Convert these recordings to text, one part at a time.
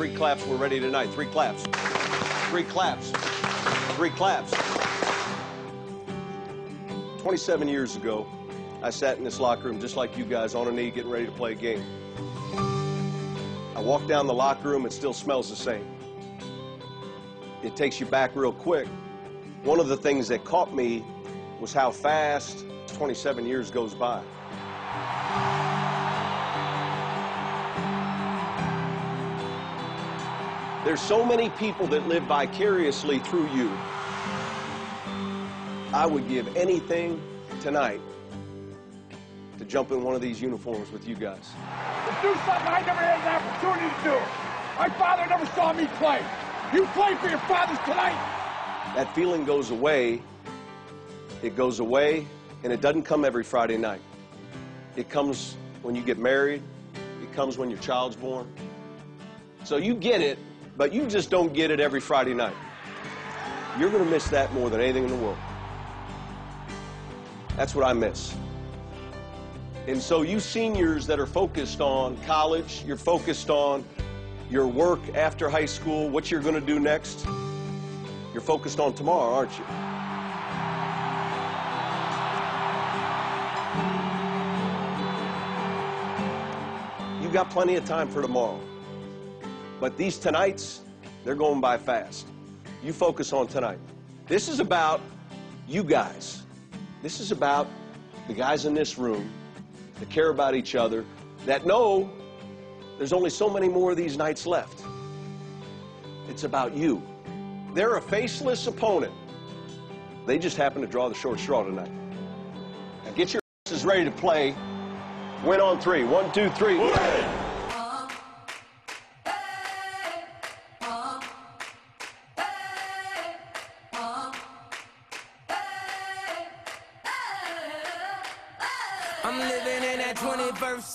Three claps, we're ready tonight. Three claps. Three claps. Three claps. 27 years ago, I sat in this locker room just like you guys on a knee getting ready to play a game. I walk down the locker room, it still smells the same. It takes you back real quick. One of the things that caught me was how fast 27 years goes by. There's so many people that live vicariously through you. I would give anything tonight to jump in one of these uniforms with you guys. To do something I never had an opportunity to do. My father never saw me play. You play for your fathers tonight. That feeling goes away. It goes away, and it doesn't come every Friday night. It comes when you get married. It comes when your child's born. So you get it, but you just don't get it every Friday night. You're going to miss that more than anything in the world. That's what I miss. And so, you seniors that are focused on college, you're focused on your work after high school, what you're going to do next, you're focused on tomorrow, aren't you? You've got plenty of time for tomorrow. But these tonights, they're going by fast. You focus on tonight. This is about you guys. This is about the guys in this room that care about each other, that know there's only so many more of these nights left. It's about you. They're a faceless opponent. They just happen to draw the short straw tonight. Now get your asses ready to play. Win on three. One, two, three. I'm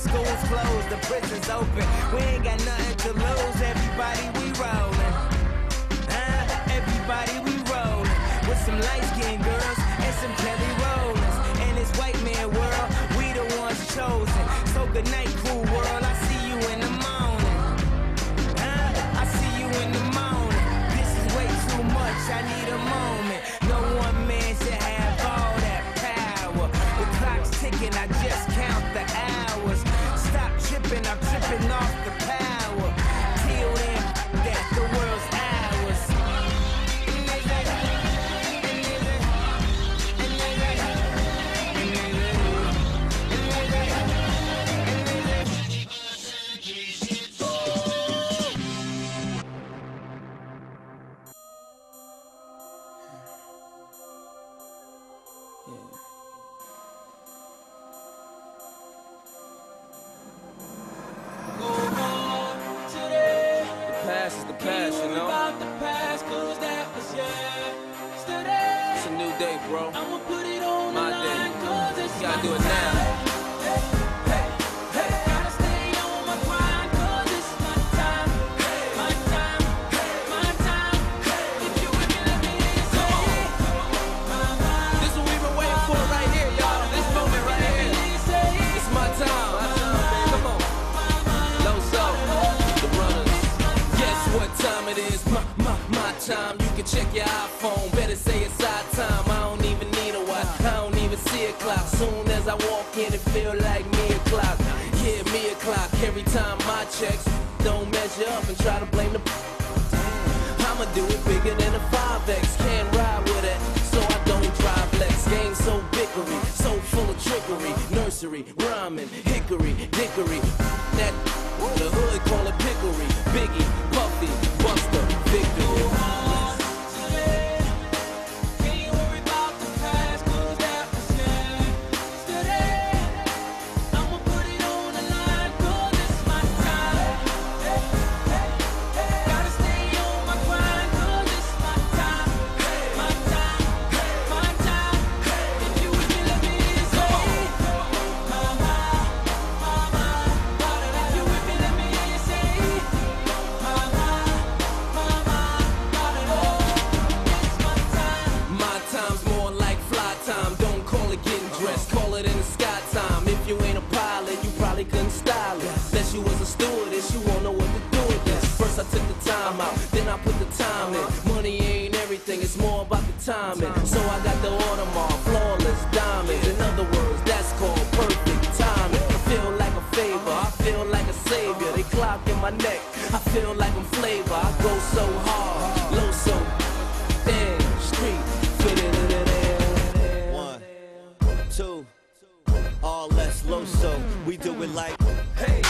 school's closed, the prison's open. We ain't got nothing to lose. Everybody, we rollin'. iPhone. Better say it's our time. I don't even need a watch. I don't even see a clock. Soon as I walk in, it feel like me o'clock. Yeah, me o'clock. Every time my checks don't measure up and try to blame the. I'ma do it bigger than a 5X. Can't ride with it, so I don't drive Lex. Game so bickery, so full of trickery. Nursery, rhyming, feel like I'm flavor. I go so hard, low so damn street. Fit it in it. One, two, all less low so we do it like Hey.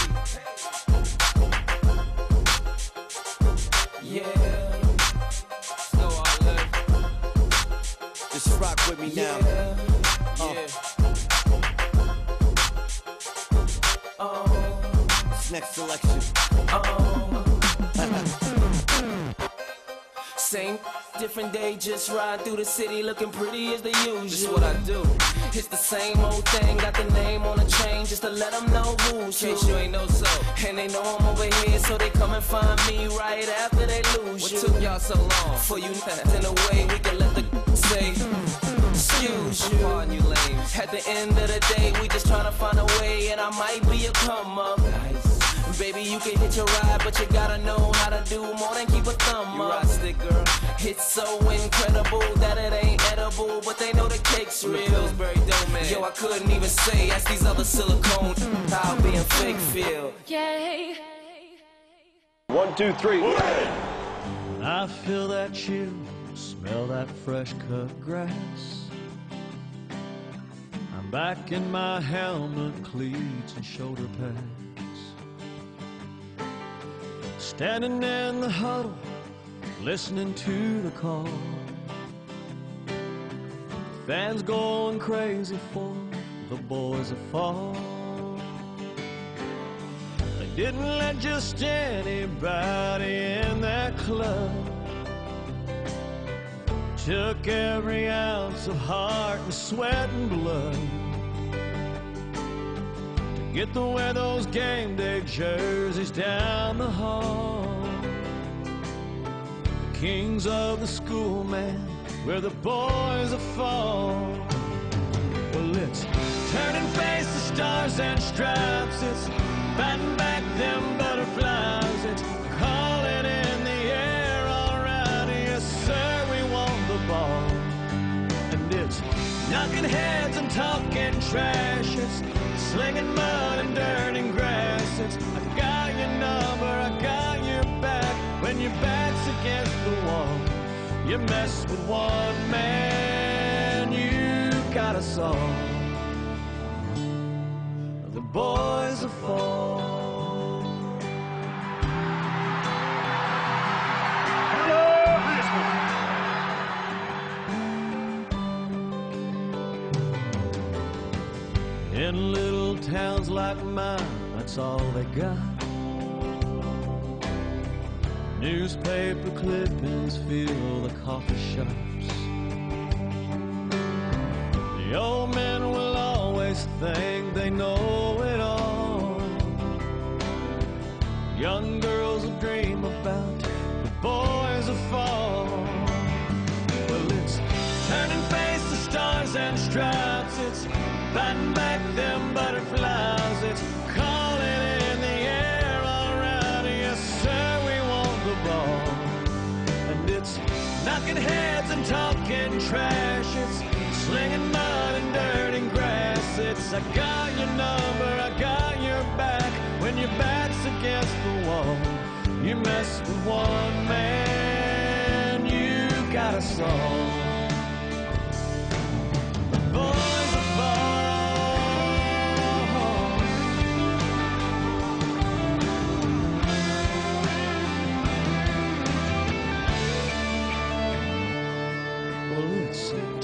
Yeah. So I live. just rock with me now. Yeah. Uh. Uh. This next selection. Same different day, just ride through the city looking pretty as the usual. This what I do. It's the same old thing, got the name on the chain just to let them know who's who. you ain't know so. And they know I'm over here, so they come and find me right after they lose what you. What took y'all so long? For you in a way we can let the say. Excuse you. Pardon you lames. At the end of the day, we just tryna find a way, and I might be a come up. Nice. Baby, you can hit your ride, but you gotta know how to do more than keep a thumb you up. stick, girl. It's so incredible that it ain't edible, but they know the cake's real. Pillsbury Domain. Yo, I couldn't even say, ask these other silicone mm. how being fake feel. Yay. One, two, three. I feel that chill, smell that fresh cut grass. I'm back in my helmet, cleats, and shoulder pads. Standing in the huddle, listening to the call. Fans going crazy for the boys of fall. They didn't let just anybody in that club. Took every ounce of heart and sweat and blood get to wear those game day jerseys down the hall. Kings of the school, man, where the boys are fall. Well, it's turning face to stars and stripes. It's batting back them butterflies. It's calling in the air, all right. Yes, sir, we want the ball. And it's knocking heads and talking trash. It's slinging mud and dirt and grass. It's I got your number, I got your back. When your back's against the wall, you mess with one man, you got us all. The boys are fall. In little towns like mine, that's all they got. Newspaper clippings fill the coffee shops. The old men will always think they know it all. Young girls will dream about the boys of fall. Well, it's turning face stars and stripes. It's batting back trash. It's slinging mud and dirt and grass. It's I got your number, I got your back. When your back's against the wall, you mess with one man, you got a all.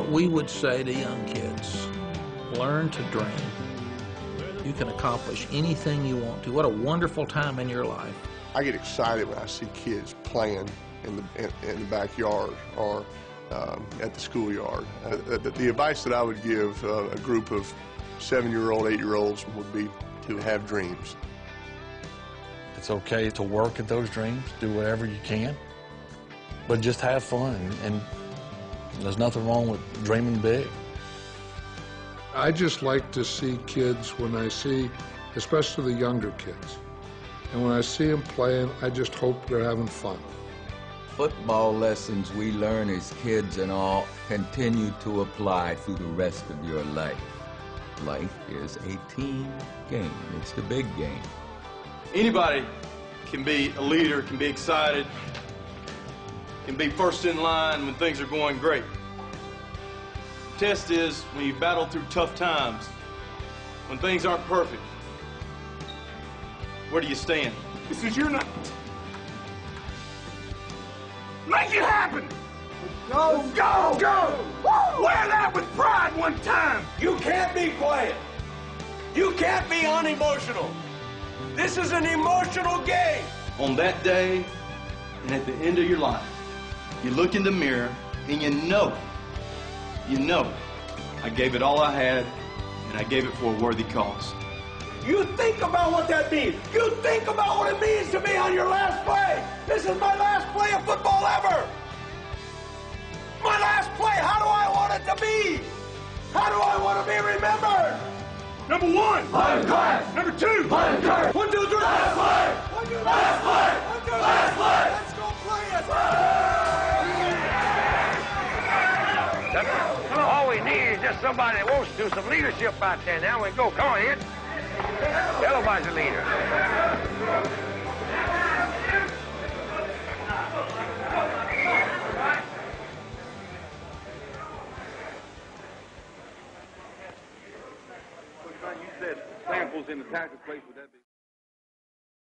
What we would say to young kids learn to dream. You can accomplish anything you want to. What a wonderful time in your life. I get excited when I see kids playing in the in, in the backyard or um, at the schoolyard. Uh, the, the advice that I would give uh, a group of seven-year-old, eight-year-olds would be to have dreams. It's okay to work at those dreams, do whatever you can, but just have fun. And, and there's nothing wrong with dreaming big. I just like to see kids when I see, especially the younger kids. And when I see them playing, I just hope they're having fun. Football lessons we learn as kids and all continue to apply through the rest of your life. Life is a team game. It's the big game. Anybody can be a leader, can be excited, can be first in line when things are going great. The test is when you battle through tough times, when things aren't perfect, where do you stand? This is your night. Make it happen! Go! Go! Go! Woo! Wear that with pride one time! You can't be quiet. You can't be unemotional. This is an emotional game. On that day and at the end of your life, you look in the mirror and you know, you know, I gave it all I had and I gave it for a worthy cause. You think about what that means. You think about what it means to me on your last play. This is my last play of football ever. My last play. How do I want it to be? How do I want to be remembered? Number one! Number two! One, two, three. Last play. One, two, last play. One, two, last play. Let's go play it. All we need is just somebody that wants to do some leadership out there. Now we go. Come on, Ed. Everybody's a leader. Samples in the tackle place. Would that be?